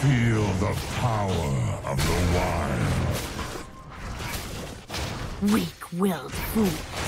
Feel the power of the wild. Weak-willed fools.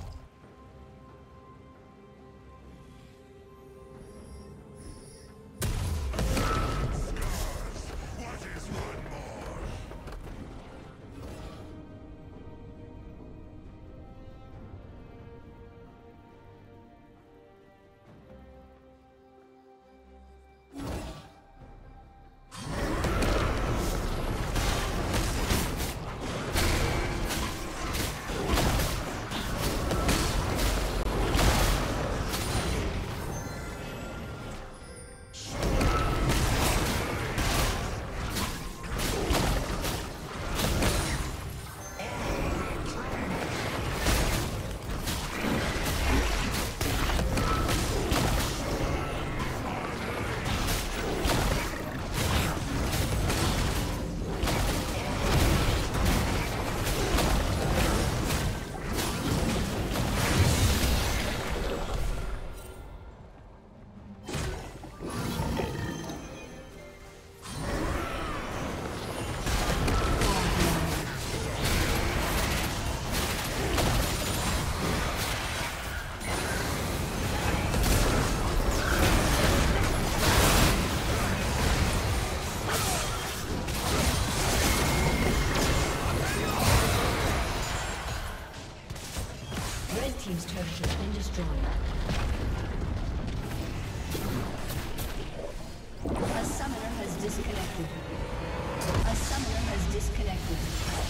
disconnected. A summoner disconnected.